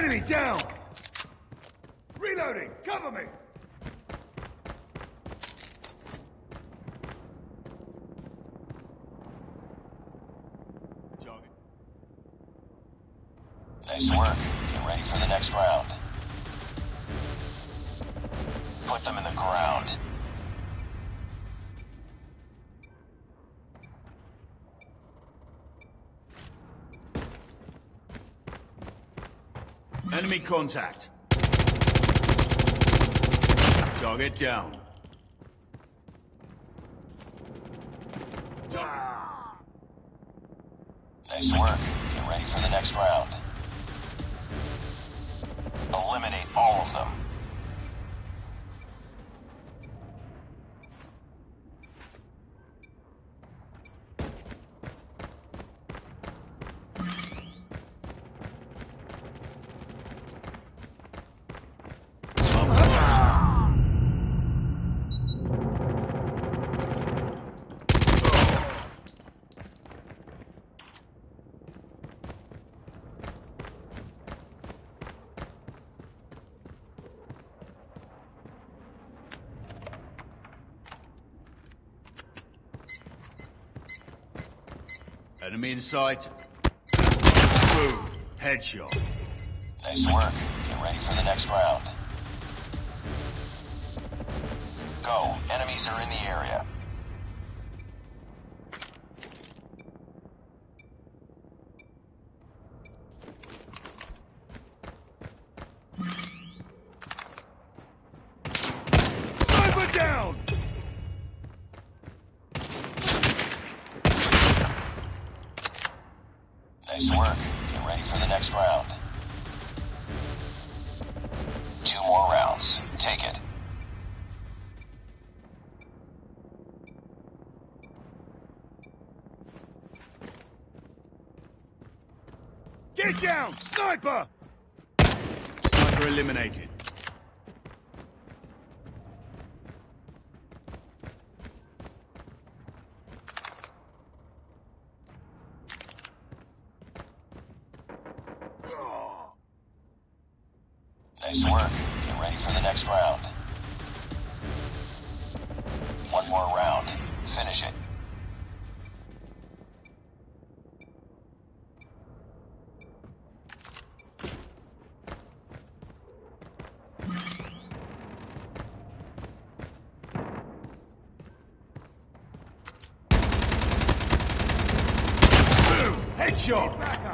Enemy down! Reloading! Cover me! Nice work. Get ready for the next round. Put them in the ground. Enemy contact. Target down. Nice work. Get ready for the next round. Eliminate all of them. Enemy in sight. Boom. Headshot. Nice work. Get ready for the next round. Go. Enemies are in the area. Sniper down! Nice work. Get ready for the next round. Two more rounds. Take it. Get down! Sniper! Sniper eliminated. Nice work. Get ready for the next round. One more round. Finish it. Boom! Headshot!